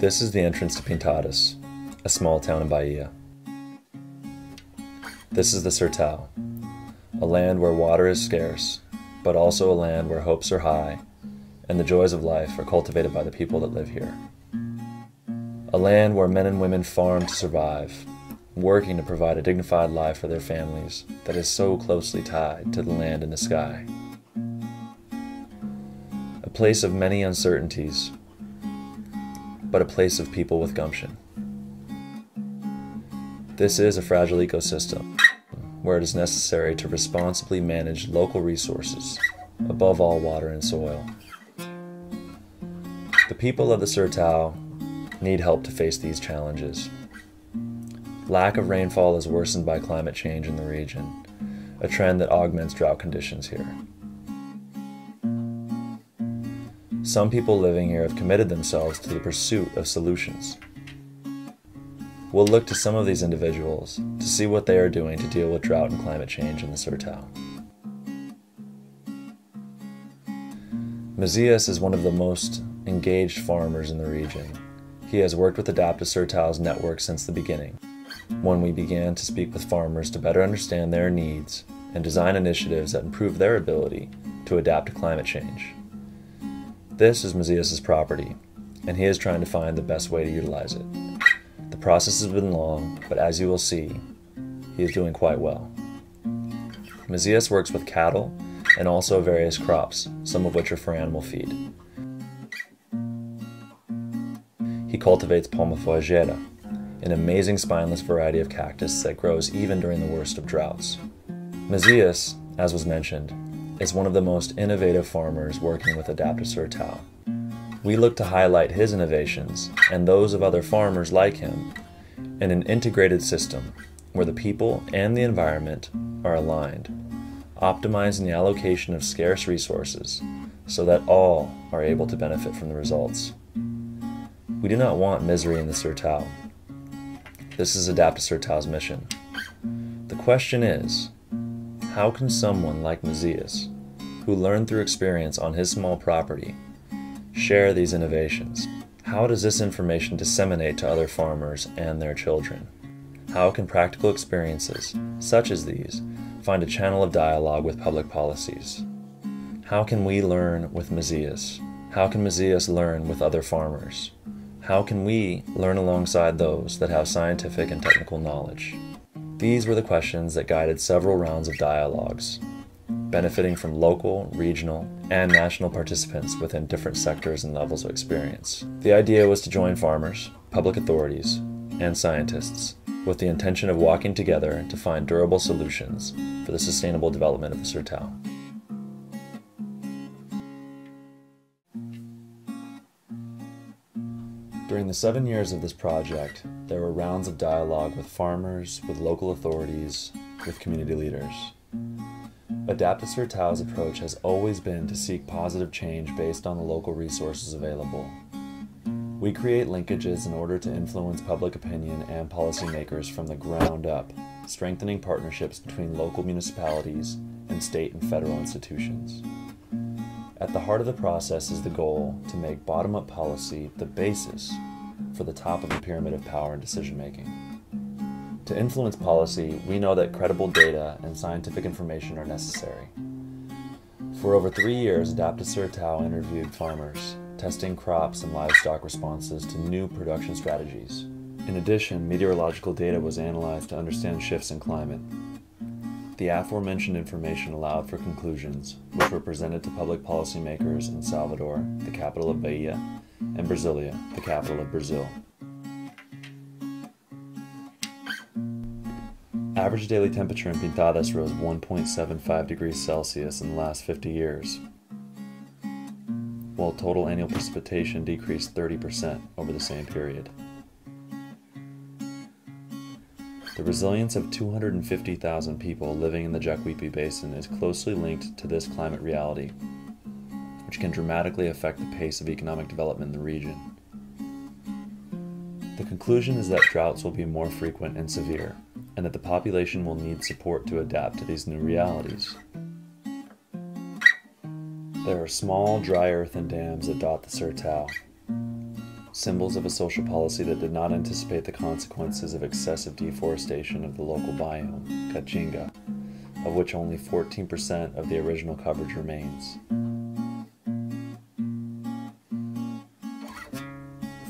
This is the entrance to Pintadas, a small town in Bahia. This is the Sertão, a land where water is scarce, but also a land where hopes are high and the joys of life are cultivated by the people that live here. A land where men and women farm to survive, working to provide a dignified life for their families that is so closely tied to the land and the sky. A place of many uncertainties, but a place of people with gumption. This is a fragile ecosystem where it is necessary to responsibly manage local resources, above all water and soil. The people of the Sertão need help to face these challenges. Lack of rainfall is worsened by climate change in the region, a trend that augments drought conditions here. Some people living here have committed themselves to the pursuit of solutions. We'll look to some of these individuals to see what they are doing to deal with drought and climate change in the Sertão. Mazias is one of the most engaged farmers in the region. He has worked with Adapta Sertão's network since the beginning, when we began to speak with farmers to better understand their needs and design initiatives that improve their ability to adapt to climate change. This is Mazias' property, and he is trying to find the best way to utilize it The process has been long, but as you will see, he is doing quite well. Mazias works with cattle and also various crops, some of which are for animal feed. He cultivates Palma forageira, an amazing spineless variety of cactus that grows even during the worst of droughts. Mazias, as was mentioned, is one of the most innovative farmers working with Adapta Sertão we look to highlight his innovations and those of other farmers like him in an integrated system where the people and the environment are aligned, optimizing the allocation of scarce resources so that all are able to benefit from the results. We do not want misery in the Sertão. This is Adapta Sertão's mission. The question is, how can someone like Mazias, who learned through experience on his small property, share these innovations? How does this information disseminate to other farmers and their children? How can practical experiences, such as these, find a channel of dialogue with public policies? How can we learn with Mazias? How can Mazias learn with other farmers? How can we learn alongside those that have scientific and technical knowledge? These were the questions that guided several rounds of dialogues, benefiting from local, regional, and national participants within different sectors and levels of experience. The idea was to join farmers, public authorities, and scientists with the intention of walking together to find durable solutions for the sustainable development of the Sertão. During the seven years of this project, there were rounds of dialogue with farmers, with local authorities, with community leaders. Adapta Sertão's approach has always been to seek positive change based on the local resources available. We create linkages in order to influence public opinion and policymakers from the ground up, strengthening partnerships between local municipalities and state and federal institutions. At the heart of the process is the goal to make bottom up policy the basis for the top of the pyramid of power and decision making. To influence policy, we know that credible data and scientific information are necessary. For over three years, Adapta Sertão interviewed farmers, testing crops and livestock responses to new production strategies. In addition, meteorological data was analyzed to understand shifts in climate. The aforementioned information allowed for conclusions, which were presented to public policymakers in Salvador, the capital of Bahia, and Brasilia, the capital of Brazil. Average daily temperature in Pintadas rose 1.75 degrees Celsius in the last 50 years, while total annual precipitation decreased 30% over the same period. The resilience of 250,000 people living in the Jacuípe Basin is closely linked to this climate reality, which can dramatically affect the pace of economic development in the region. The conclusion is that droughts will be more frequent and severe, and that the population will need support to adapt to these new realities. There are small, dry earthen dams that dot the Sertão. Symbols of a social policy that did not anticipate the consequences of excessive deforestation of the local biome, Caatinga, of which only 14% of the original coverage remains.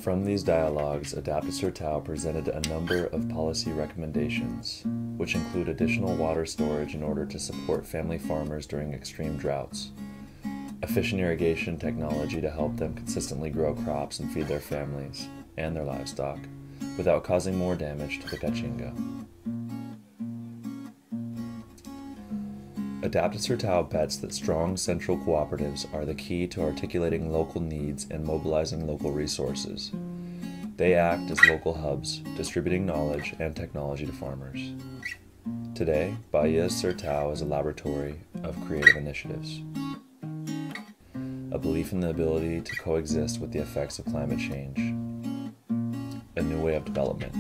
From these dialogues, Adapta presented a number of policy recommendations, which include additional water storage in order to support family farmers during extreme droughts, efficient irrigation technology to help them consistently grow crops and feed their families and their livestock without causing more damage to the Caatinga. Adapta Sertão bets that strong central cooperatives are the key to articulating local needs and mobilizing local resources. They act as local hubs, distributing knowledge and technology to farmers. Today, Bahia Sertão is a laboratory of creative initiatives. A belief in the ability to coexist with the effects of climate change. A new way of development.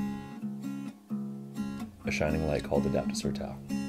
A shining light called Adapta Sertão.